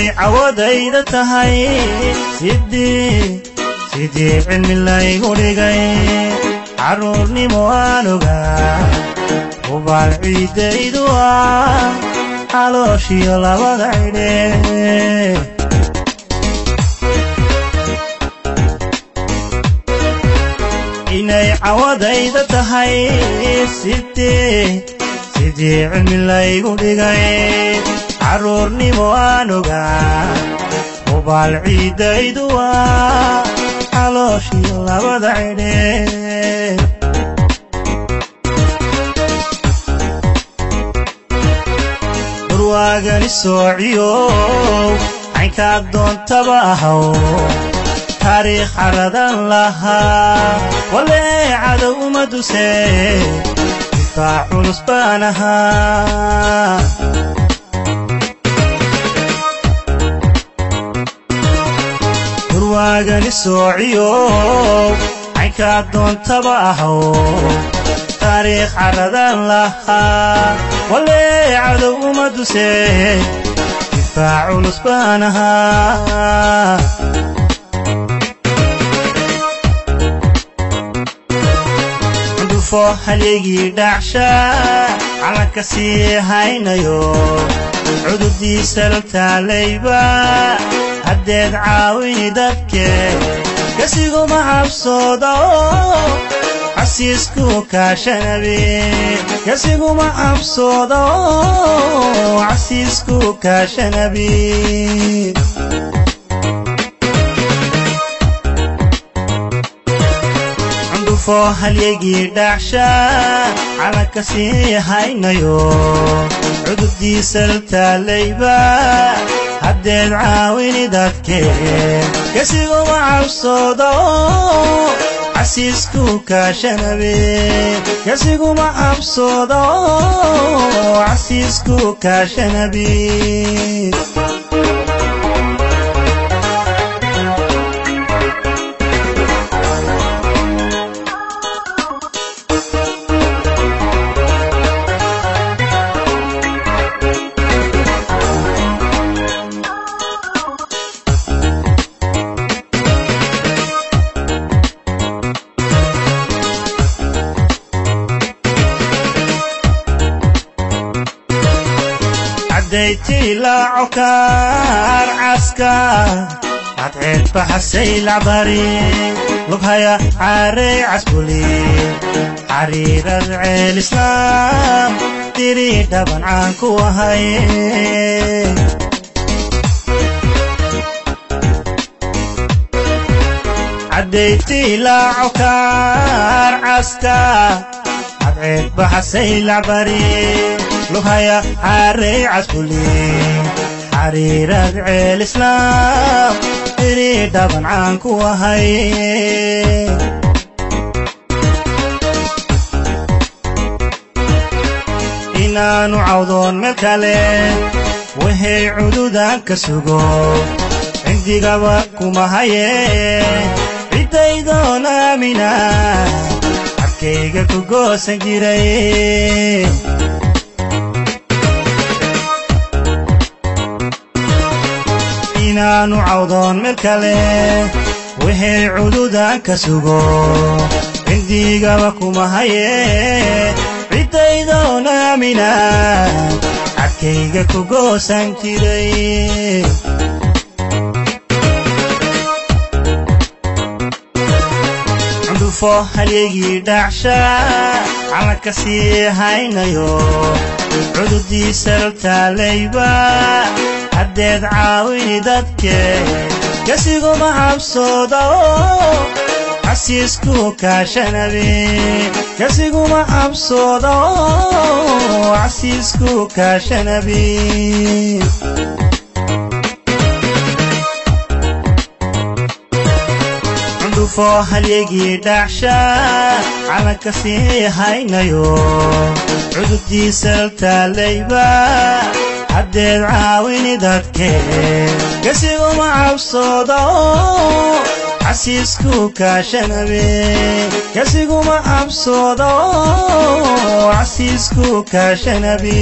cawadayda tahay sidii cilmi laygu dhigay carruurnimo aan ogaa hubaal ciiddaydu ah calooshiyo labada cidhe inay cawadayda tahay sidii cilmi laygu dhigay carruurnimo aan ogaa hubaal ciiddaydu ah calooshiyo labada cidhe warwaagani soociyow caynkaad doontaba ahaw. Taariikh caradan lahaa walee cadow uma dusee difaac culus baan ahaa warwaagani soociyow caynkaad doontaba ahaw taariikh caradan lahaa. Walee cadow uma dusee difaac culus baan ahaa cundhufo halyegii calanka sii haynayo. Lantaalayba haddeed caawini dadke kasiguma cabsooda oo casiisku kaashanabe kasiguma cabsooda oo casiisku kaashanabe cundhufo halyegii dhacsha calanka sii cududiisa haddeed caawini dadke. Kasiguma cabsooda oo casiisku kaashanabe kasiguma cabsooda oo casiisku kaashanabe daytilaaco kaar caska. Cadceed baxasay lacbari lubhaya caarey casbuli xariirad ceel islaam diri dhaban caan ku ahay. Caddaytilaaco kaar caska. Cadceed baxasay lacbari lubhaya caarey casbuli xariirad ceel islaam diri dhaban caan ku ahay inaanu cawdoon meel kale wahay cududan ka sugo cindigaba kuma haye ciddaydoon aamina cabkayga ku goosan jiray inaanu cawdoon meel kale. Wahay cududan ka sugo cindigaba kuma haye. Ciddaydoon aamina cabkayga ku goosan jiray. Cundhufo halyegii dhacsha calanka sii haynayo. Cududiisa ltaalayba haddeed caawini dadke kasiguma cabsooda oo casiisku kaashanabe kasiguma cabsooda oo casiisku kaashanabe cundhufo halyegii haddeed caawini dadke. Kasiguma cabsooda oo kaashanabe kasiguma cabsooda oo kaashanabe